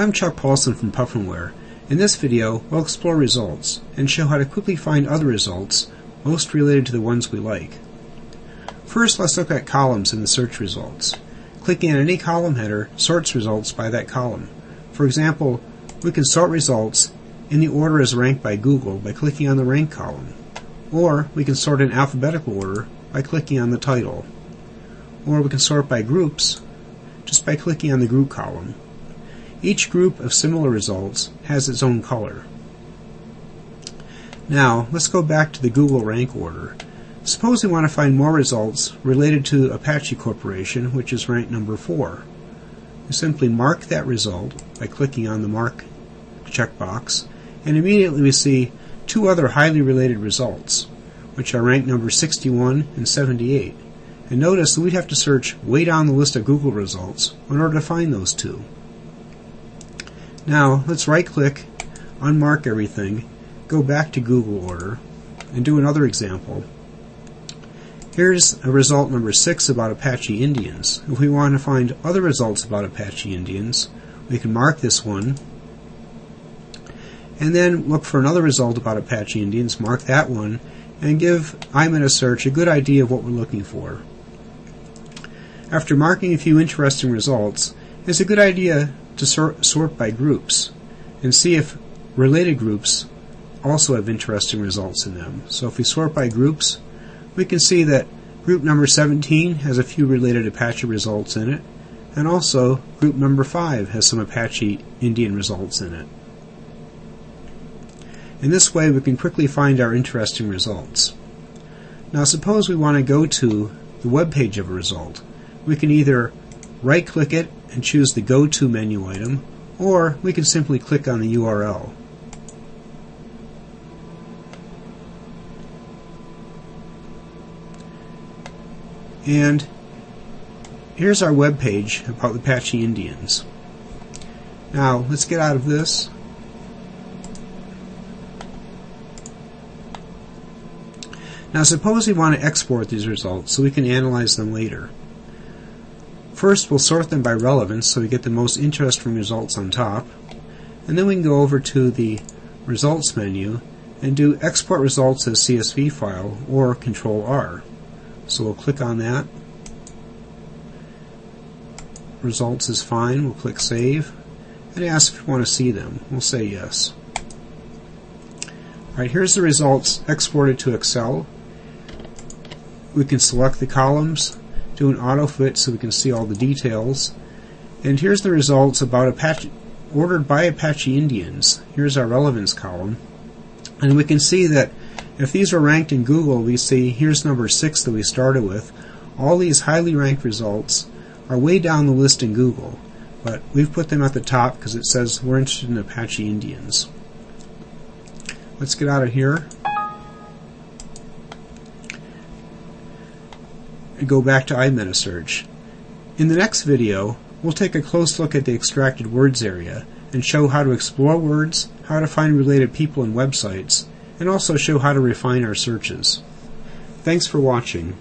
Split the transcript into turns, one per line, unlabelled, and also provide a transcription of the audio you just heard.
I'm Chuck Paulson from Puffinware. In this video, we'll explore results and show how to quickly find other results most related to the ones we like. First, let's look at columns in the search results. Clicking on any column header sorts results by that column. For example, we can sort results in the order as ranked by Google by clicking on the rank column. Or we can sort in alphabetical order by clicking on the title. Or we can sort by groups just by clicking on the group column. Each group of similar results has its own color. Now, let's go back to the Google rank order. Suppose we want to find more results related to Apache Corporation, which is ranked number 4. We simply mark that result by clicking on the Mark checkbox, and immediately we see two other highly related results, which are ranked number 61 and 78. And notice that we'd have to search way down the list of Google results in order to find those two. Now, let's right click, unmark everything, go back to Google Order, and do another example. Here's a result number 6 about Apache Indians. If we want to find other results about Apache Indians, we can mark this one, and then look for another result about Apache Indians, mark that one, and give iMetaSearch a search a good idea of what we're looking for. After marking a few interesting results, it's a good idea to sort, sort by groups and see if related groups also have interesting results in them. So if we sort by groups, we can see that group number 17 has a few related Apache results in it, and also group number 5 has some Apache Indian results in it. In this way, we can quickly find our interesting results. Now, suppose we want to go to the web page of a result. We can either right click it and choose the Go To menu item, or we can simply click on the URL. And here's our web page about the Apache Indians. Now, let's get out of this. Now, suppose we want to export these results so we can analyze them later. First, we'll sort them by relevance so we get the most interesting results on top. And then we can go over to the Results menu and do Export Results as CSV file or Control R. So we'll click on that. Results is fine. We'll click Save and ask if we want to see them. We'll say yes. Alright, here's the results exported to Excel. We can select the columns do an autofit so we can see all the details. And here's the results about Apache, ordered by Apache Indians. Here's our relevance column. And we can see that if these were ranked in Google, we see here's number 6 that we started with. All these highly ranked results are way down the list in Google, but we've put them at the top because it says we're interested in Apache Indians. Let's get out of here. And go back to iMetaSearch. In the next video, we'll take a close look at the extracted words area and show how to explore words, how to find related people and websites, and also show how to refine our searches. Thanks for watching.